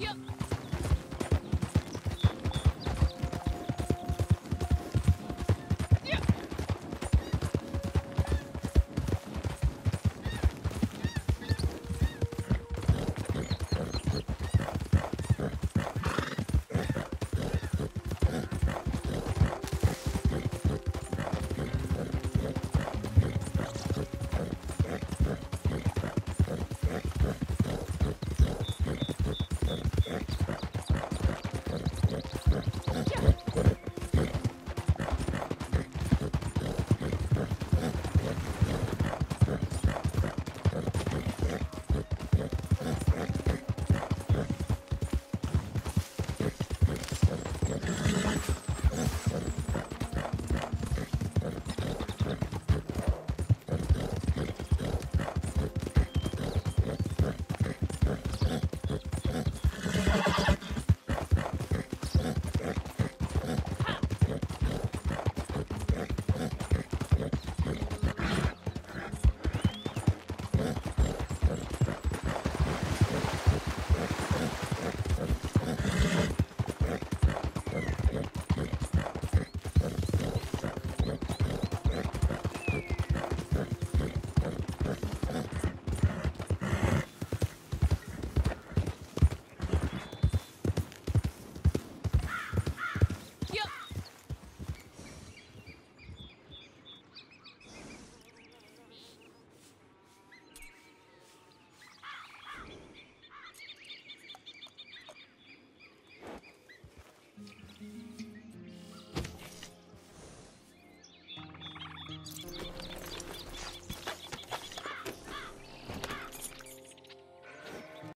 Yep.